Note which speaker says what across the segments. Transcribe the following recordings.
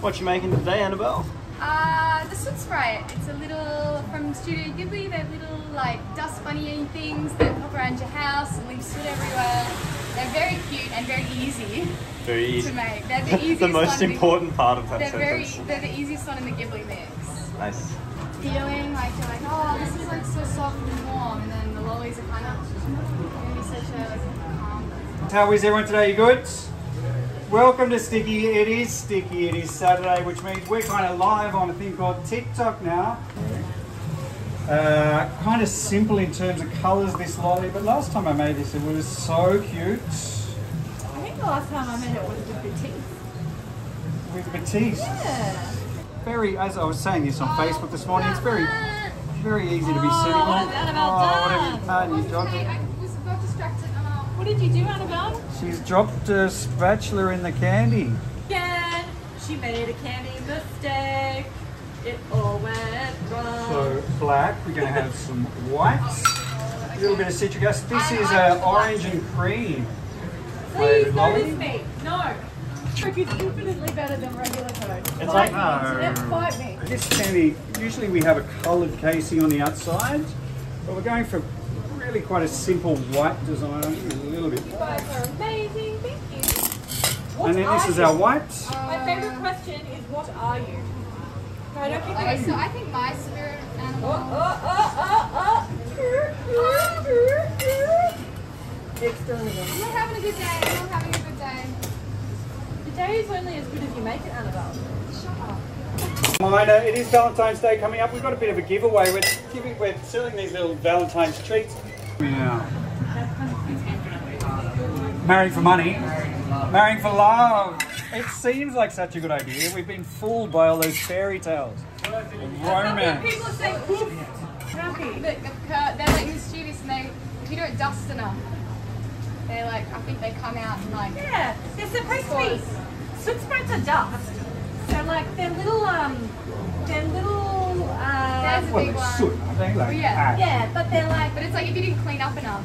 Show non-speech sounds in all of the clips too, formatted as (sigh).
Speaker 1: What you making today, Annabelle?
Speaker 2: Uh, the soot sprite. It's a little from Studio Ghibli. They're little like dust bunny things that pop around your house and leave soot everywhere. They're very cute and very easy
Speaker 1: Very easy. (laughs)
Speaker 2: to make. They're the easiest
Speaker 1: the most
Speaker 2: one in
Speaker 1: important part of
Speaker 2: The,
Speaker 1: that
Speaker 2: they're very. They're the easiest one in the Ghibli mix.
Speaker 1: Nice.
Speaker 2: Feeling like you're like, oh, this is like so soft and warm, and then the lollies are kind of gonna be such a like, calm.
Speaker 3: How is everyone today? You good? Welcome to Sticky. It is Sticky. It is Saturday, which means we're kind of live on a thing called TikTok now. Uh, kind of simple in terms of colours, this lolly, but last time I made this, it was so cute
Speaker 4: I think the last time I made it was with teeth.
Speaker 3: with Batiste.
Speaker 4: Yeah.
Speaker 3: Very, as I was saying this on Facebook this morning, it's very, very easy to be
Speaker 4: Oh,
Speaker 3: sitting on.
Speaker 4: what has Annabelle
Speaker 3: what have you done? You dropped
Speaker 2: Okay,
Speaker 3: it.
Speaker 2: I was got distracted. And I'll-
Speaker 4: What did you do, Annabelle?
Speaker 3: She's dropped a spatula in the candy.
Speaker 4: Again, she made a candy mistake. It all went wrong.
Speaker 3: So black, we're going to have some whites, a little bit of citric acid. This
Speaker 2: I-
Speaker 3: is
Speaker 2: I
Speaker 3: uh, orange and cream.
Speaker 4: Please
Speaker 3: flavoured
Speaker 4: notice me. No. Coke is infinitely better than regular Coke.
Speaker 1: It's
Speaker 4: Fight
Speaker 1: like-
Speaker 4: me,
Speaker 3: No.
Speaker 4: internet, fight me.
Speaker 3: This candy, usually we have a coloured casing on the outside, but we're going for really quite a simple white design. I'll a little bit.
Speaker 4: You guys are amazing. Thank you. What
Speaker 3: And then
Speaker 4: are
Speaker 3: this is
Speaker 4: you?
Speaker 3: our white.
Speaker 4: My favorite question is, what are you? No, I don't think
Speaker 2: Okay, so I think my spirit animal.
Speaker 4: Oh, oh, oh, oh, oh. External.
Speaker 2: I'm having a good day. I'm not having a good day.
Speaker 4: The day is only as good as you make it, Annabelle.
Speaker 2: Shut up.
Speaker 3: Minor, it is Valentine's Day coming up. We've got a bit of a giveaway. We're, giving, we're selling these little Valentine's treats. Yeah. Married for money, marrying for love. It seems like such a good idea. We've been fooled by all those fairy tales. Romance.
Speaker 4: People say, poof, happy.
Speaker 2: The, the, they're like mischievous and they, if you don't dust enough, they like, I think they come out and like,
Speaker 4: Yeah, they're supposed to be. Soot sprites are dust. So like they're little um, they're little
Speaker 2: There's a
Speaker 3: Well,
Speaker 2: big one.
Speaker 3: soot, I think, like
Speaker 2: Oh, yeah.
Speaker 3: ash.
Speaker 4: yeah, but they're like
Speaker 2: But it's like if you didn't clean up enough,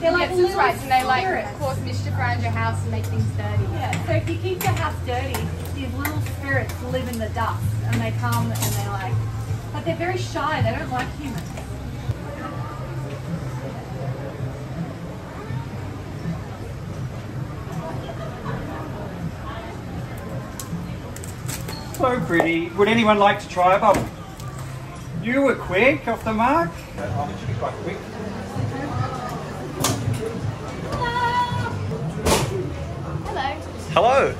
Speaker 4: they're like
Speaker 2: get
Speaker 4: little
Speaker 2: soot sprites and they like
Speaker 4: spirits.
Speaker 2: cause mischief around your house and make things dirty.
Speaker 4: Yeah, so if you keep your house dirty, these little spirits live in the dust and they come and they like, but they're very shy. They don't like humans.
Speaker 3: So pretty. Would anyone like to try a bubble? You were quick off the mark. It should be quite quick.
Speaker 2: Hello.
Speaker 1: Hello.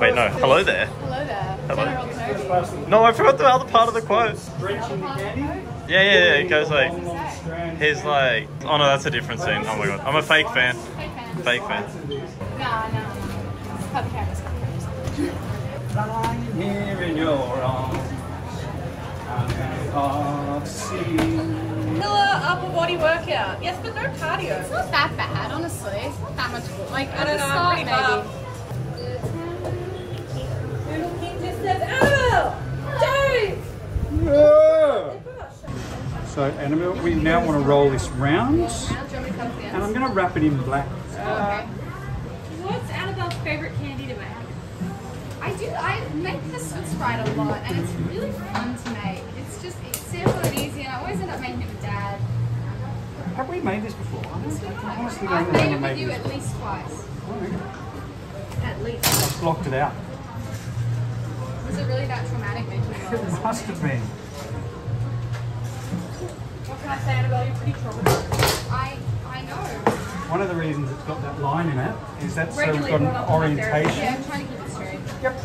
Speaker 1: Wait, no. Hello there.
Speaker 2: Hello there.
Speaker 1: Hello.
Speaker 2: General Kenobi.
Speaker 3: First,
Speaker 1: No, I forgot the other part of the quote.
Speaker 3: drenching the candy.
Speaker 1: Yeah, yeah, yeah. It goes like,
Speaker 3: Long, long strands.
Speaker 1: he's like, oh no, that's a different scene. Oh my god, I'm a fake fan.
Speaker 2: Fake fan.
Speaker 1: Fake fan.
Speaker 2: Nah, nah, nah. Cut the cameras. cut the cameras.
Speaker 3: Lying here in your arms. I'm hard to see.
Speaker 4: Vanilla upper body workout. Yes, but no cardio.
Speaker 2: It's not that bad, honestly. It's not that much. Like
Speaker 4: I
Speaker 2: at
Speaker 4: don't
Speaker 2: the
Speaker 4: know,
Speaker 2: start,
Speaker 4: pretty
Speaker 2: maybe.
Speaker 4: Little King just says, Annabelle, Dave.
Speaker 3: So, Annabelle, we now want to roll this round,
Speaker 2: Now, do you want me to come to the
Speaker 3: and I'm going to wrap it in black.
Speaker 2: Oh, okay.
Speaker 4: Uh, What's Annabelle's favorite candy to make?
Speaker 2: I do. I make the soot sprite a lot, and it's really fun to make. It's just it's simple and easy, and I always end up making it with Dad.
Speaker 3: Have we made this before? I
Speaker 2: Yes, we
Speaker 3: don't- I
Speaker 2: have.
Speaker 3: honestly
Speaker 2: I've
Speaker 3: don't
Speaker 2: made it with you
Speaker 3: making
Speaker 2: at least twice.
Speaker 4: At least.
Speaker 3: Blocked it out.
Speaker 2: Was it really that traumatic making
Speaker 3: It
Speaker 2: it?
Speaker 3: must have been.
Speaker 4: What can I say, Annabelle? You're pretty traumatized.
Speaker 2: I I know.
Speaker 3: One of the reasons it's got that line in it is that so we've got an
Speaker 4: brought up on my therapist.
Speaker 2: Yeah,
Speaker 3: orientation.
Speaker 2: I'm trying to keep it straight.
Speaker 3: Yep.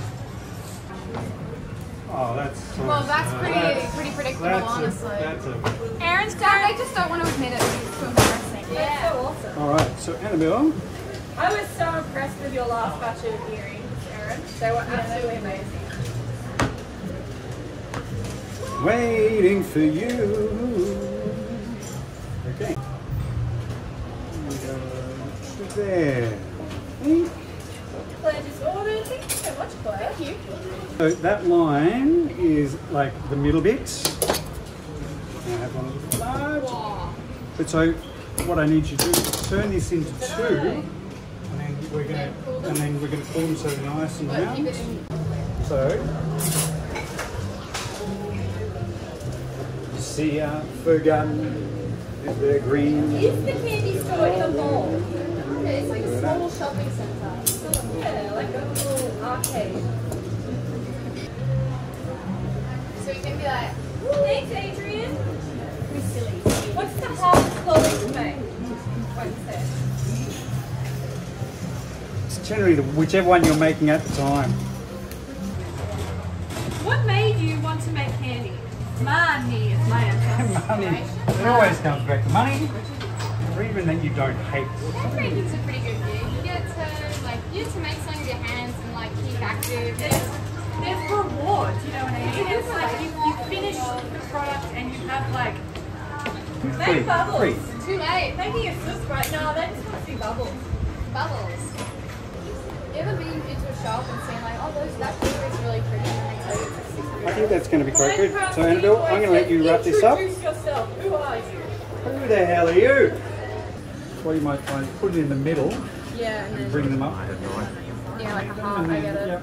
Speaker 3: Oh, that's. so
Speaker 2: Well, that's
Speaker 3: sad.
Speaker 2: pretty
Speaker 3: That's-
Speaker 2: pretty predictable,
Speaker 3: That's
Speaker 2: honestly.
Speaker 3: a, that's a.
Speaker 4: Aaron's
Speaker 2: Dad, I just don't want to admit it. It's too embarrassing.
Speaker 4: Yeah. so awesome.
Speaker 3: All right, so Annabelle,
Speaker 4: I was so impressed with your last batch of earrings, Aaron. They were absolutely amazing.
Speaker 3: waiting for you. Okay. And go to there. Think.
Speaker 4: Claire just ordered. Thank you so much, Claire. Thank you.
Speaker 3: So that line is like the middle bit. I have one the large. But so what I need you to do is turn this into two, and then we're gonna and then we're gonna pull them so they're nice and round. So, you see uh, Fergun is there green.
Speaker 2: It's the candy store in the mall. It's like a small shopping centre. Yeah, like a. So you can be like, thanks Adrian. Be silly.
Speaker 4: What's the hardest lolly to make?
Speaker 2: Wednesday.
Speaker 3: It's generally whichever one you're making at the time.
Speaker 4: What made you want to make candy? Money is my (laughs) answer.
Speaker 3: money. It always comes back to money, or even that you don't hate.
Speaker 2: Decorating's a pretty good gig. You get to like you get to make something with your hands and like keep active.
Speaker 4: There's, there's rewards, you know what I mean? It's like you, you finish the product and you have like
Speaker 3: Free,
Speaker 4: make bubbles.
Speaker 3: free.
Speaker 2: Too late.
Speaker 4: Making a sus right now, they just want to see bubbles.
Speaker 2: Bubbles. You ever been into a shop and seen like, oh, those that paper is really pretty, and they tell you it's
Speaker 3: I think that's going to be quite good. So Annabelle, I'm going to let you wrap this up.
Speaker 4: Introduce yourself. Who are you?
Speaker 3: Who the hell are you? What you might try and put it in the middle
Speaker 2: Yeah, and
Speaker 3: and
Speaker 2: then
Speaker 3: bring them up.
Speaker 2: yeah, like a heart.
Speaker 3: And
Speaker 2: I
Speaker 3: then-
Speaker 2: get it.
Speaker 3: yep.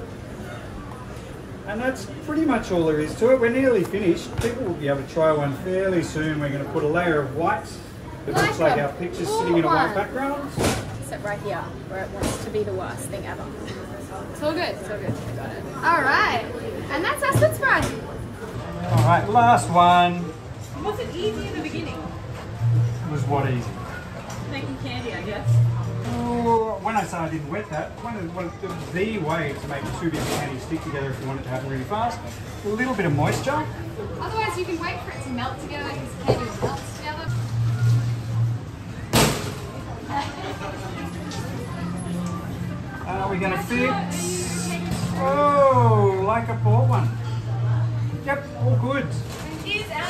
Speaker 3: And that's pretty much all there is to it. We're nearly finished. People will be able to try one fairly soon. We're going to put a layer of white that looks
Speaker 2: Like
Speaker 3: like our pictures sitting in a white
Speaker 2: one.
Speaker 3: background.
Speaker 2: Except right here, where it wants to be the worst thing ever. It's all good. It's all good. I got it. All right, and that's our soot sprite.
Speaker 3: All right, last one
Speaker 4: Was it easy in the beginning?
Speaker 3: It was what easy.
Speaker 4: Making candy, I guess.
Speaker 3: When I say I didn't wet that, one of one, of the way to make two big candies stick together if you want it to happen really fast, a little bit of moisture.
Speaker 2: Otherwise, you can wait for it to melt together because candy melts together. (laughs)
Speaker 3: Are we going to fix? Oh, like a poor one. Yep, all good.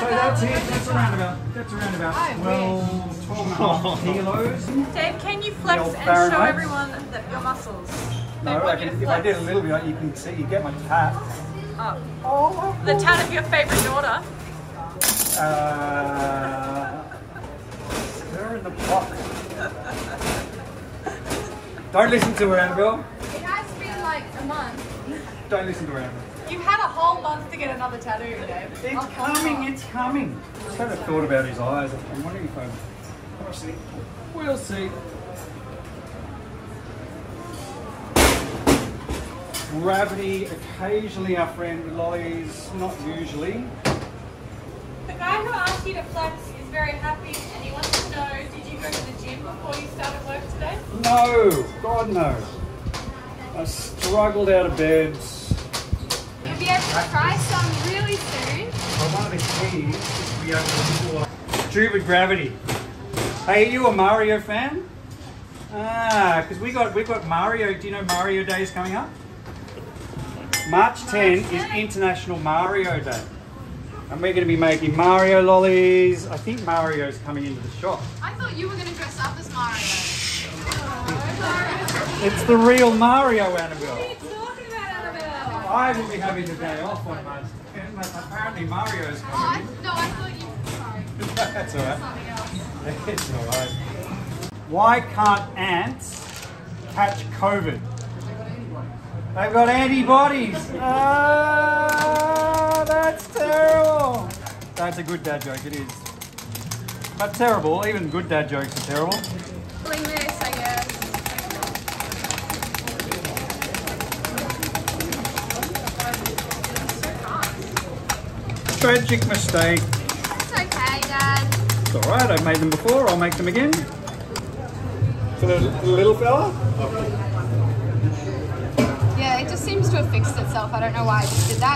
Speaker 3: So that's it. That's around about. That's around about 12, 12 and a kilos.
Speaker 4: Dave, can you flex
Speaker 3: old
Speaker 4: and show everyone that your muscles?
Speaker 3: No, I can, if I did a little bit, you can see, you get my tat.
Speaker 4: Oh.
Speaker 3: Oh,
Speaker 4: The tat of your favourite daughter.
Speaker 3: Uh, stir in the pot. Don't listen to her, Annabelle.
Speaker 2: It has been like a month.
Speaker 3: Don't listen to her, Annabelle.
Speaker 4: You had a whole month to get another tattoo, Dave.
Speaker 3: Oh, it's coming, it's coming. I Just had a thought about his eyes. I'm wondering if I'm. We'll see. We'll see. Gravity, occasionally our friend with lollies, not usually.
Speaker 4: The guy who asked you to flex is very happy and he wants to know, did you go to the gym before you started work today?
Speaker 3: No, God no. I struggled out of bed.
Speaker 2: Be able to try some really soon.
Speaker 3: Well, one of the keys is to be able to explore stupid gravity. Hey, are you a Mario fan? Ah, because we got we got Mario. Do you know Mario Day is coming up? March 10 is International Mario Day, and we're going to be making Mario lollies. I think Mario's coming into the shop.
Speaker 2: I thought you were going to dress up as Mario.
Speaker 3: It's the real Mario, Annabelle.
Speaker 2: Talking about, Annabelle?
Speaker 3: I will be having the day off on 10. Apparently Mario's
Speaker 2: Oh, I, no, I thought you. were
Speaker 3: Sorry. (laughs) That's all right. It's alright. Why can't ants catch COVID? They've got antibodies. Ah, that's terrible. That's a good dad joke, it is. But terrible, even good dad jokes are terrible.
Speaker 2: Bling this, I guess.
Speaker 3: Tragic mistake.
Speaker 2: It's okay, Dad.
Speaker 3: It's alright, I've made them before, I'll make them again. For the, the little fella?
Speaker 2: Yeah, it just seems to have fixed itself. I don't know why I just did that.